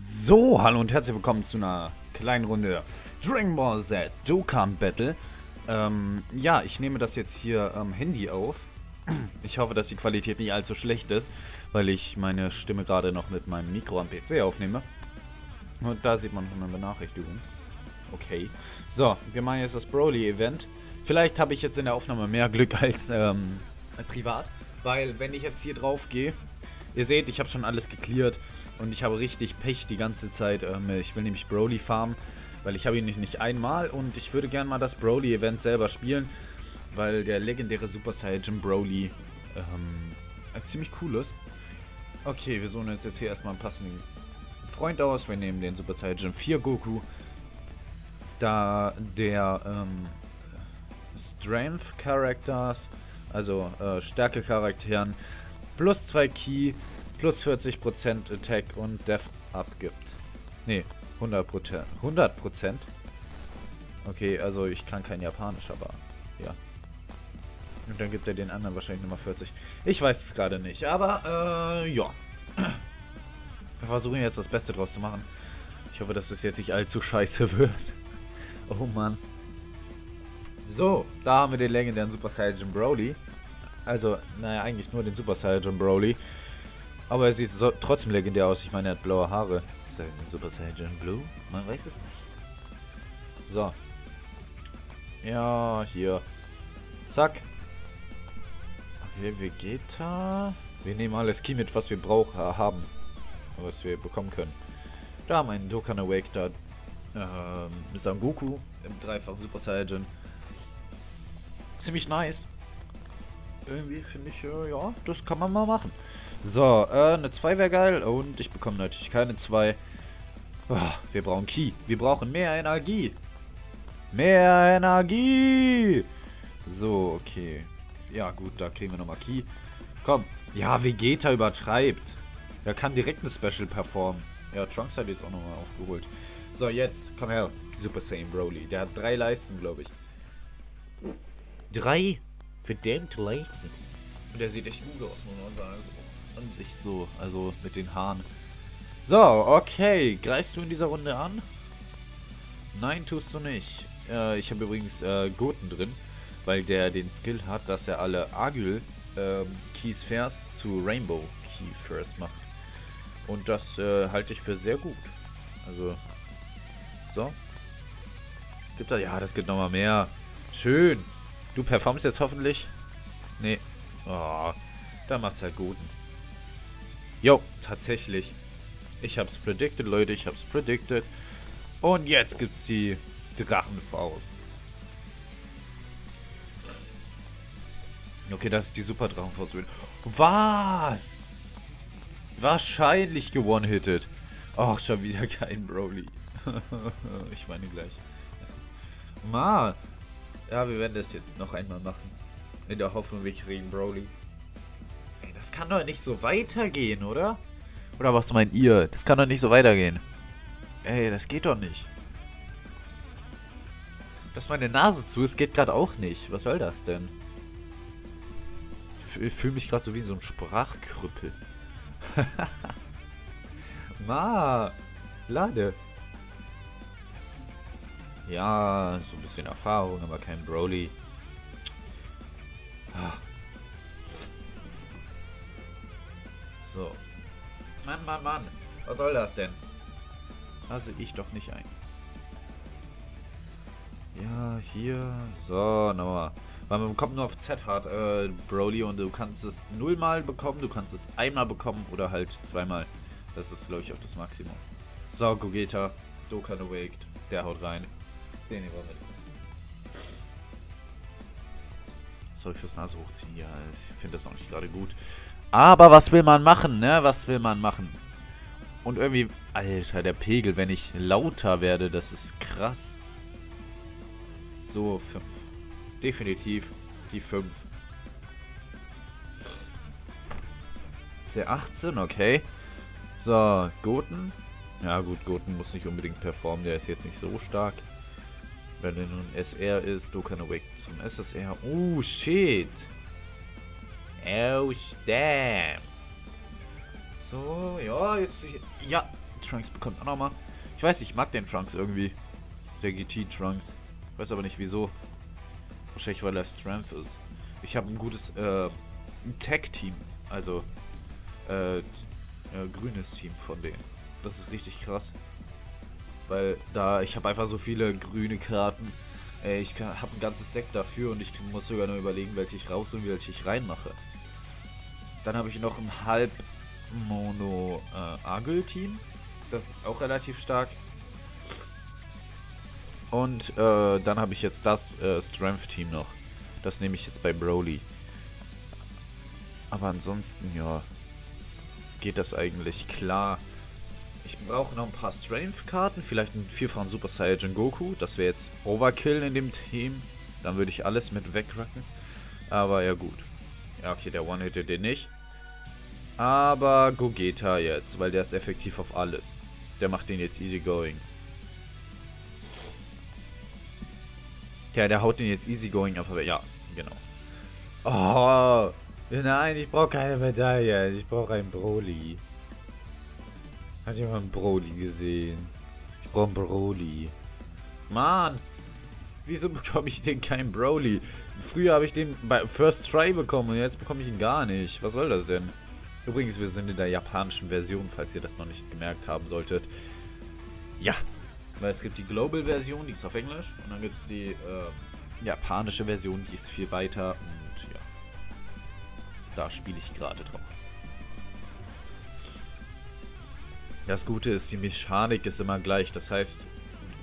So, hallo und herzlich willkommen zu einer kleinen Runde Dragon Ball Z Dokkan Battle. Ähm, ja, ich nehme das jetzt hier am Handy auf. Ich hoffe, dass die Qualität nicht allzu schlecht ist, weil ich meine Stimme gerade noch mit meinem Mikro am PC aufnehme. Und da sieht man schon eine Benachrichtigung. Okay. So, wir machen jetzt das Broly-Event. Vielleicht habe ich jetzt in der Aufnahme mehr Glück als ähm, privat, weil wenn ich jetzt hier drauf gehe, ihr seht, ich habe schon alles geklärt. Und ich habe richtig Pech die ganze Zeit. Ähm, ich will nämlich Broly farmen, weil ich habe ihn nicht, nicht einmal. Und ich würde gerne mal das Broly-Event selber spielen, weil der legendäre Super Saiyan Broly ähm, ziemlich cool ist. Okay, wir suchen uns jetzt hier erstmal einen passenden Freund aus. Wir nehmen den Super Saiyan 4 Goku. Da der ähm, Strength Characters, also äh, Stärke Charakteren, plus 2 Key plus 40% Attack und Death abgibt. Ne, 100%. 100%? Okay, also ich kann kein Japanisch, aber ja. Und dann gibt er den anderen wahrscheinlich Nummer 40. Ich weiß es gerade nicht, aber äh, ja. Wir versuchen jetzt das Beste draus zu machen. Ich hoffe, dass es jetzt nicht allzu scheiße wird. Oh Mann. So, da haben wir den legendären Super Saiyan Broly. Also, naja, eigentlich nur den Super Saiyan Broly. Aber er sieht so, trotzdem legendär aus. Ich meine, er hat blaue Haare. Ist er ein Super Saiyan Blue? Man weiß es nicht. So. Ja, hier. Zack. Okay, Vegeta. Wir nehmen alles Key mit, was wir brauchen, äh, haben. Was wir bekommen können. Da haben wir einen Dokkan Awake, da ähm, Sangoku im dreifachen Super Saiyan. Ziemlich nice. Irgendwie finde ich, äh, ja, das kann man mal machen. So, äh, eine 2 wäre geil. Und ich bekomme natürlich keine 2. Oh, wir brauchen Key. Wir brauchen mehr Energie. Mehr Energie. So, okay. Ja, gut, da kriegen wir nochmal Key. Komm. Ja, Vegeta übertreibt. Er kann direkt eine Special performen. Ja, Trunks hat jetzt auch nochmal aufgeholt. So, jetzt. Komm her. Super Saiyan Broly. Der hat drei Leisten, glaube ich. Drei verdammte Leisten. Der sieht echt gut aus, muss man sagen. So an sich so, also mit den Haaren. So, okay. Greifst du in dieser Runde an? Nein, tust du nicht. Äh, ich habe übrigens äh, Goten drin, weil der den Skill hat, dass er alle Agül ähm, Keys First zu Rainbow Key First macht. Und das äh, halte ich für sehr gut. Also, so. Gibt da, ja, das gibt nochmal mehr. Schön. Du performst jetzt hoffentlich? Nee. Oh, da macht's halt guten. Jo, tatsächlich. Ich hab's predicted, Leute, ich hab's predicted. Und jetzt gibt's die Drachenfaust. Okay, das ist die Super Drachenfaust. Was? Wahrscheinlich gewonnen-hitted. Ach, schon wieder kein Broly. ich meine gleich. Mann. Ja, wir werden das jetzt noch einmal machen. In der Hoffnung, wir kriegen Broly. Das kann doch nicht so weitergehen, oder? Oder was meint ihr? Das kann doch nicht so weitergehen. Ey, das geht doch nicht. Dass meine Nase zu ist, geht gerade auch nicht. Was soll das denn? Ich fühle mich gerade so wie so ein Sprachkrüppel. Ma, lade. Ja, so ein bisschen Erfahrung, aber kein Broly. Ah. Mann, Mann, Mann. Was soll das denn? Lasse ich doch nicht ein. Ja, hier. So, nochmal. Weil man bekommt nur auf Z-Hard äh, Broly und du kannst es nullmal bekommen, du kannst es einmal bekommen oder halt zweimal. Das ist, glaube ich, auch das Maximum. So, Gogeta, Dokkan Awaked, der haut rein. Den nehmen wir mit. Ich fürs Nase hochziehen? Ja, ich finde das auch nicht gerade gut. Aber was will man machen, ne? Was will man machen? Und irgendwie, Alter, der Pegel, wenn ich lauter werde, das ist krass. So, 5. Definitiv die 5. C18, okay. So, Goten. Ja gut, Goten muss nicht unbedingt performen, der ist jetzt nicht so stark. Wenn er nun SR ist, du kannst Awake zum SSR. Oh, shit. Oh, damn. So, ja, jetzt. Ja, Trunks bekommt auch nochmal. Ich weiß, ich mag den Trunks irgendwie. Der GT-Trunks. Weiß aber nicht wieso. Wahrscheinlich, weil er Strength ist. Ich habe ein gutes äh, Tag-Team. Also, äh, äh, grünes Team von denen. Das ist richtig krass. Weil da, ich habe einfach so viele grüne Karten. Ey, ich habe ein ganzes Deck dafür und ich muss sogar nur überlegen, welche ich raus und welche ich reinmache. Dann habe ich noch ein halb Mono äh. Das ist auch relativ stark. Und äh, dann habe ich jetzt das äh, Strength-Team noch. Das nehme ich jetzt bei Broly. Aber ansonsten, ja, geht das eigentlich klar. Ich brauche noch ein paar Strength-Karten, vielleicht einen vierfachen Super Saiyan Goku. Das wäre jetzt Overkill in dem Team. Dann würde ich alles mit wegracken. Aber ja gut. Ja, okay, der One-Hitte den nicht. Aber Gogeta jetzt, weil der ist effektiv auf alles. Der macht den jetzt easy going. Ja, der haut den jetzt easygoing auf, aber ja, genau. Oh, nein, ich brauche keine Medaille. Ich brauche einen Broly. Hat jemand einen Broly gesehen? Ich brauche einen Broly. Mann! Wieso bekomme ich den keinen Broly? Früher habe ich den bei First Try bekommen und jetzt bekomme ich ihn gar nicht. Was soll das denn? Übrigens, wir sind in der japanischen Version, falls ihr das noch nicht gemerkt haben solltet. Ja, weil es gibt die Global-Version, die ist auf Englisch. Und dann gibt es die äh, japanische Version, die ist viel weiter. Und ja, da spiele ich gerade drauf. Das Gute ist, die Mechanik ist immer gleich. Das heißt,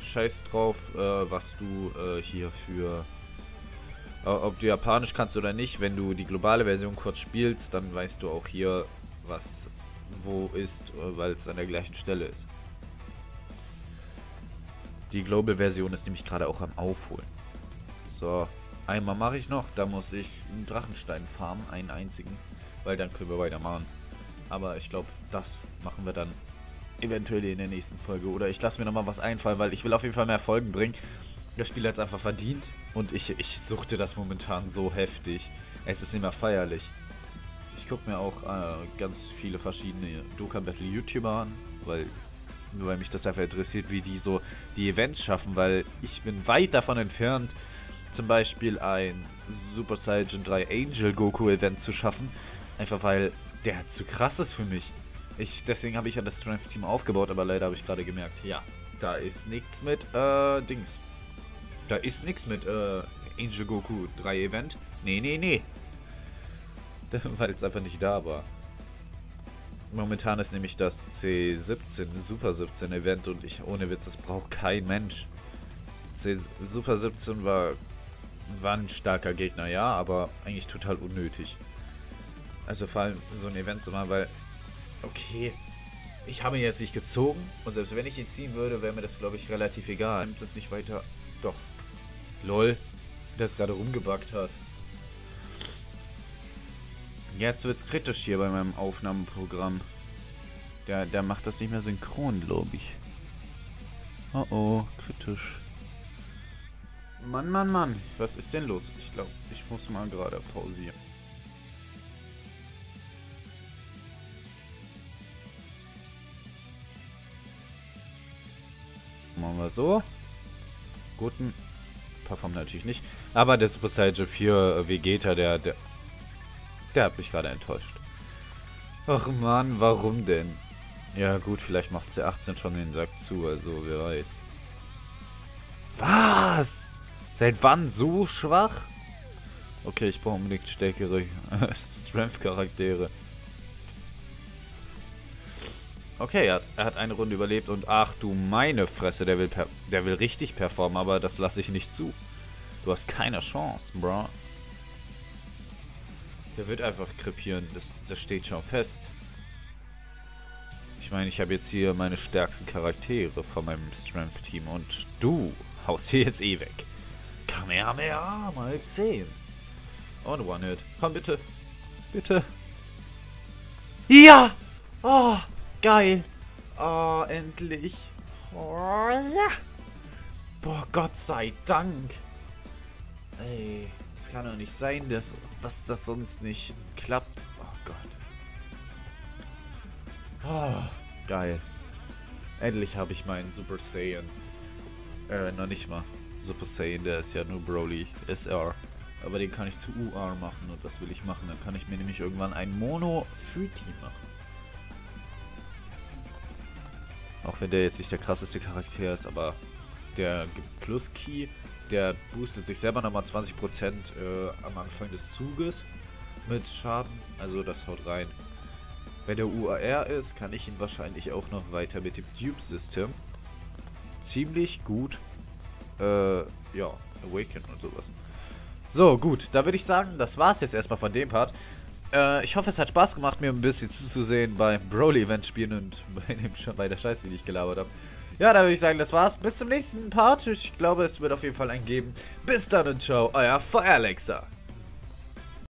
scheiß drauf, äh, was du äh, hier für... Äh, ob du Japanisch kannst oder nicht. Wenn du die globale Version kurz spielst, dann weißt du auch hier, was wo ist, äh, weil es an der gleichen Stelle ist. Die Global-Version ist nämlich gerade auch am Aufholen. So, einmal mache ich noch. Da muss ich einen Drachenstein farmen, einen einzigen. Weil dann können wir weitermachen. Aber ich glaube, das machen wir dann eventuell in der nächsten Folge. Oder ich lasse mir nochmal was einfallen, weil ich will auf jeden Fall mehr Folgen bringen. Das Spiel hat es einfach verdient. Und ich, ich suchte das momentan so heftig. Es ist immer feierlich. Ich gucke mir auch äh, ganz viele verschiedene Dokkan Battle YouTuber an, weil weil mich das einfach interessiert, wie die so die Events schaffen, weil ich bin weit davon entfernt, zum Beispiel ein Super Saiyan 3 Angel Goku Event zu schaffen. Einfach weil der zu krass ist für mich. Ich, deswegen habe ich ja das Strength Team aufgebaut, aber leider habe ich gerade gemerkt, ja, da ist nichts mit, äh, Dings. Da ist nichts mit, äh, Angel Goku 3 Event. Nee, nee, nee. weil es einfach nicht da war. Momentan ist nämlich das C17 Super 17 Event und ich ohne Witz, das braucht kein Mensch. C Super 17 war, war ein starker Gegner, ja, aber eigentlich total unnötig. Also vor allem so ein Event zu machen, weil, okay, ich habe ihn jetzt nicht gezogen und selbst wenn ich ihn ziehen würde, wäre mir das glaube ich relativ egal. Nimmt das nicht weiter. Doch. Lol, der es gerade rumgebackt hat. Jetzt wird's kritisch hier bei meinem Aufnahmeprogramm. Der, der macht das nicht mehr synchron, glaube ich. Oh oh, kritisch. Mann, Mann, Mann. Was ist denn los? Ich glaube, ich muss mal gerade pausieren. Machen wir so. Guten Perform natürlich nicht. Aber der Super Saiyan 4 Vegeta, der, der der hat mich gerade enttäuscht. Ach man, warum denn? Ja gut, vielleicht macht C18 schon den Sack zu, also wer weiß. Was? Seit wann so schwach? Okay, ich brauche unbedingt stärkere Strength-Charaktere. Okay, er hat, er hat, eine Runde überlebt und ach du meine Fresse, der will, der will richtig performen, aber das lasse ich nicht zu. Du hast keine Chance, bro. Der wird einfach krepieren, das, das steht schon fest. Ich meine, ich habe jetzt hier meine stärksten Charaktere von meinem Strength-Team und du haust hier jetzt eh weg. Kamehameha mal 10. Und One-Hit. Komm bitte. Bitte. Ja! Oh, geil. Oh, endlich. Oh, ja. Boah, Gott sei Dank. Ey kann doch nicht sein, dass, dass das sonst nicht klappt. Oh Gott. Oh, geil. Endlich habe ich meinen Super Saiyan. Äh, noch nicht mal. Super Saiyan, der ist ja nur Broly SR. Aber den kann ich zu UR machen und was will ich machen? Dann kann ich mir nämlich irgendwann ein Mono Fruity machen. Auch wenn der jetzt nicht der krasseste Charakter ist, aber der gibt Plus Key. Der boostet sich selber nochmal 20% äh, am Anfang des Zuges mit Schaden. Also das haut rein. Wenn der UAR ist, kann ich ihn wahrscheinlich auch noch weiter mit dem Dupe-System ziemlich gut, äh, ja, awaken und sowas. So, gut, da würde ich sagen, das war's jetzt erstmal von dem Part. Äh, ich hoffe, es hat Spaß gemacht, mir ein bisschen zuzusehen beim Broly-Event spielen und bei, dem, bei der Scheiße, die ich gelabert habe. Ja, da würde ich sagen, das war's. Bis zum nächsten Part. Ich glaube, es wird auf jeden Fall einen geben. Bis dann und ciao, euer Fire Alexa.